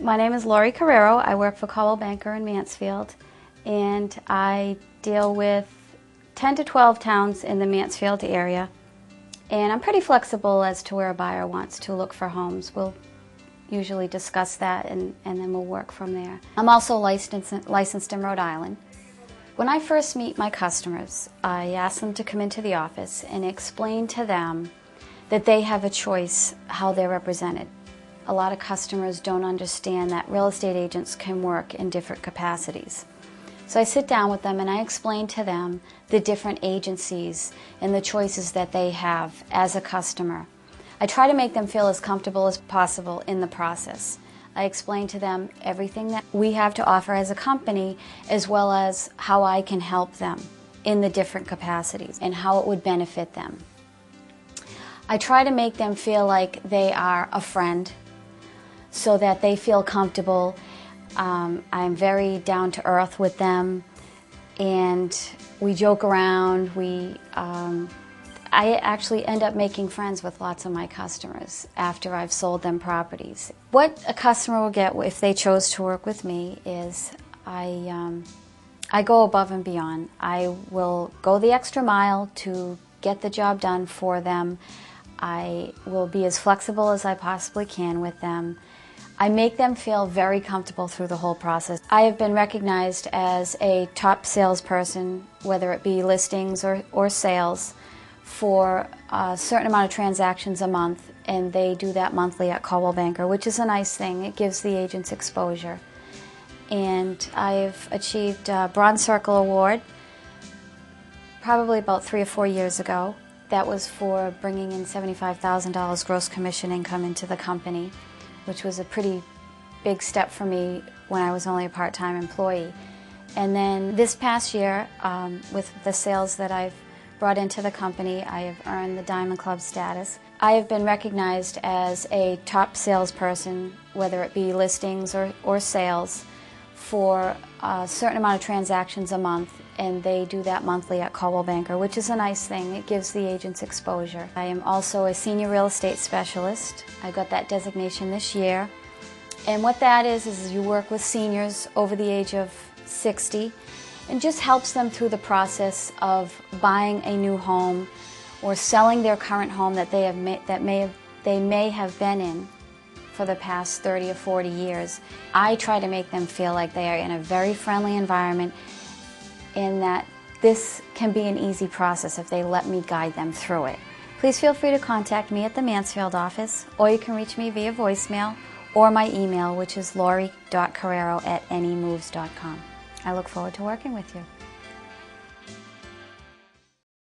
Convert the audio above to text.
My name is Lori Carreiro. I work for Coldwell Banker in Mansfield, and I deal with 10 to 12 towns in the Mansfield area. And I'm pretty flexible as to where a buyer wants to look for homes. We'll usually discuss that and, and then we'll work from there. I'm also licensed, licensed in Rhode Island. When I first meet my customers, I ask them to come into the office and explain to them that they have a choice how they're represented. A lot of customers don't understand that real estate agents can work in different capacities. So I sit down with them and I explain to them the different agencies and the choices that they have as a customer. I try to make them feel as comfortable as possible in the process. I explain to them everything that we have to offer as a company, as well as how I can help them in the different capacities and how it would benefit them. I try to make them feel like they are a friend so that they feel comfortable. Um, I'm very down to earth with them, and we joke around. We, um, I actually end up making friends with lots of my customers after I've sold them properties. What a customer will get if they chose to work with me is I, um, I go above and beyond. I will go the extra mile to get the job done for them. I will be as flexible as I possibly can with them. I make them feel very comfortable through the whole process. I have been recognized as a top salesperson, whether it be listings or, or sales, for a certain amount of transactions a month, and they do that monthly at Coldwell Banker, which is a nice thing. It gives the agents exposure. And I've achieved a Bronze Circle Award probably about three or four years ago. That was for bringing in $75,000 gross commission income into the company, which was a pretty big step for me when I was only a part-time employee. And then this past year, um, with the sales that I've brought into the company, I have earned the Diamond Club status. I have been recognized as a top salesperson, whether it be listings or, or sales, for a certain amount of transactions a month and they do that monthly at Coldwell Banker, which is a nice thing. It gives the agents exposure. I am also a senior real estate specialist. I got that designation this year. And what that is, is you work with seniors over the age of 60 and just helps them through the process of buying a new home or selling their current home that they, have that may have, they may have been in for the past 30 or 40 years. I try to make them feel like they are in a very friendly environment in that this can be an easy process if they let me guide them through it. Please feel free to contact me at the Mansfield office, or you can reach me via voicemail or my email, which is lori.carreiro at nemoves.com. I look forward to working with you.